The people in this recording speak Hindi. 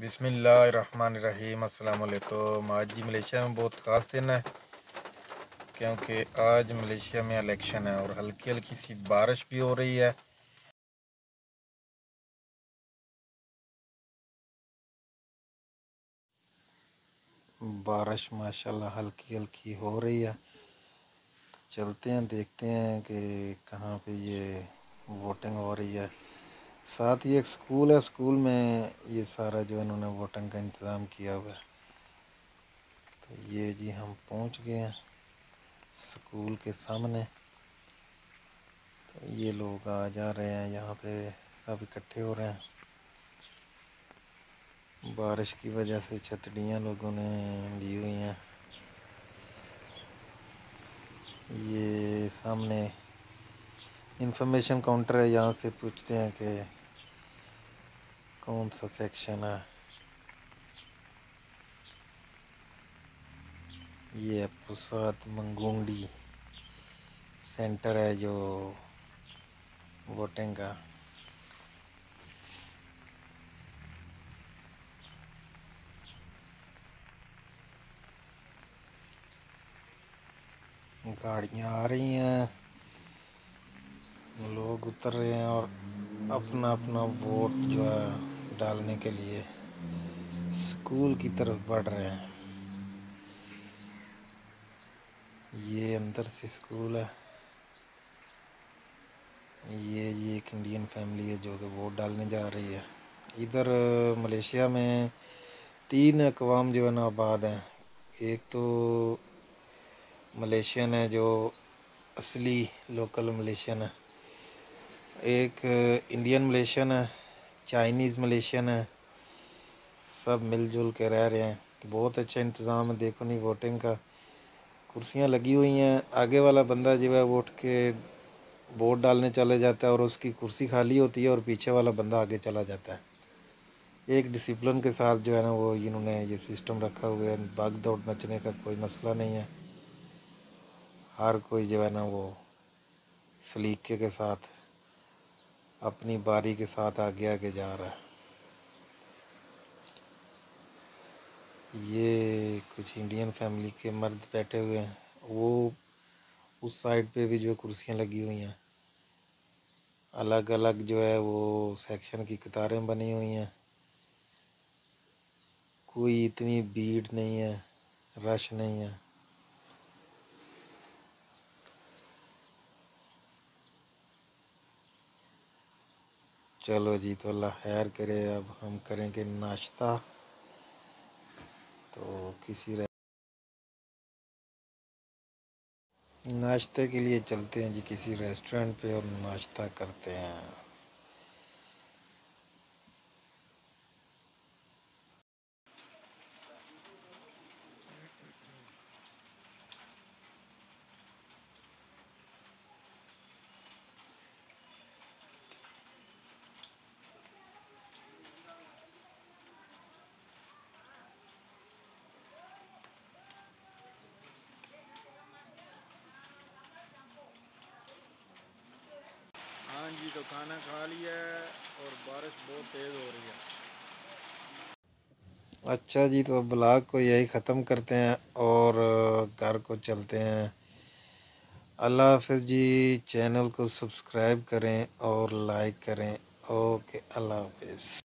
बिसमीम अल्लाम आज जी मलेशिया में बहुत ख़ास दिन है, क्योंकि आज मलेशिया में इलेक्शन है और हल्की हल्की सी बारिश भी हो रही है। बारिश माशाल्लाह हल्की हल्की हो रही है। चलते हैं, देखते हैं कि कहाँ पे ये वोटिंग हो रही है। साथ ही एक स्कूल है, स्कूल में ये सारा जो इन्होंने वोटिंग का इंतज़ाम किया हुआ है। तो ये जी हम पहुँच गए हैं स्कूल के सामने। तो ये लोग आ जा रहे हैं, यहाँ पे सब इकट्ठे हो रहे हैं। बारिश की वजह से छतड़ियाँ लोगों ने ली हुई हैं। ये सामने इंफॉर्मेशन काउंटर है, यहाँ से पूछते हैं कि कौन सा सेक्शन है ये प्रसाद मंगोंडी सेंटर है जो वोटिंग का। गाड़ियाँ आ रही हैं, लोग उतर रहे हैं और अपना अपना वोट जो है डालने के लिए स्कूल की तरफ़ बढ़ रहे हैं। ये अंदर से स्कूल है। ये ये एक इंडियन फैमिली है जो कि वोट डालने जा रही है। इधर मलेशिया में तीन अकवाम जो है ना आबाद हैं। एक तो मलेशियन है जो असली लोकल मलेशियन है। एक इंडियन मलेशियन है चाइनीज़ मलेशियन है सब मिलजुल के रह रहे हैं। बहुत अच्छा इंतज़ाम है, देखो नहीं वोटिंग का। कुर्सियाँ लगी हुई हैं। आगे वाला बंदा जो है वोट के वोट डालने चले जाता है और उसकी कुर्सी खाली होती है और पीछे वाला बंदा आगे चला जाता है। एक डिसिप्लिन के साथ जो है ना, वो इन्होंने ये सिस्टम रखा हुआ है। भाग दौड़ मचने का कोई मसला नहीं है। हर कोई जो है ना, वो सलीके के साथ अपनी बारी के साथ आगे आगे जा रहा है। ये कुछ इंडियन फैमिली के मर्द बैठे हुए हैं। वो उस साइड पे भी जो कुर्सियाँ लगी हुई हैं, अलग अलग जो है वो सेक्शन की कतारें बनी हुई हैं। कोई इतनी भीड़ नहीं है रश नहीं है। चलो जी तो अल्लाह खैर करे, अब हम करेंगे नाश्ता। तो किसी नाश्ते के लिए चलते हैं जी, किसी रेस्टोरेंट पे और नाश्ता करते हैं हाँ जी तो खाना खा लिया है और बारिश बहुत तेज़ हो रही है। अच्छा जी तो ब्लॉग को यही ख़त्म करते हैं और घर को चलते हैं। अल्लाह हाफिज़ जी, चैनल को सब्सक्राइब करें और लाइक करें। ओके, अल्लाह हाफिज़।